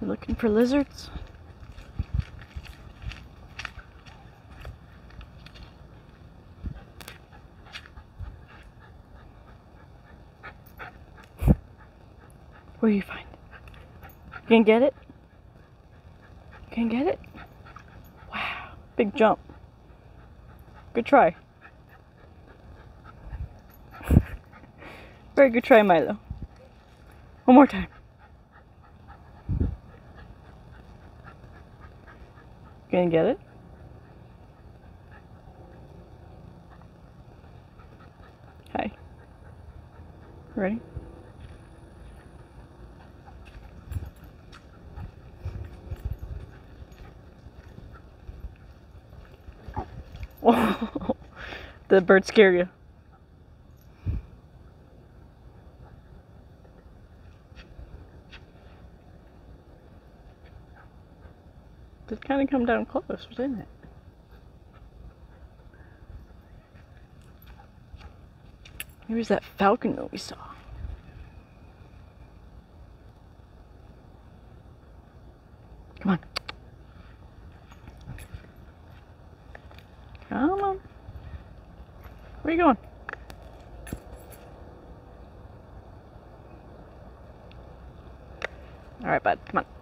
Looking for lizards? Where you find? You can get it? You can get it? Wow, big jump. Good try. Very good try, Milo. One more time. Gonna get it? Hi. Ready? the bird scare you. Did kind of come down close, didn't it? Maybe that falcon that we saw. Come on. Come on. Where are you going? All right, bud. Come on.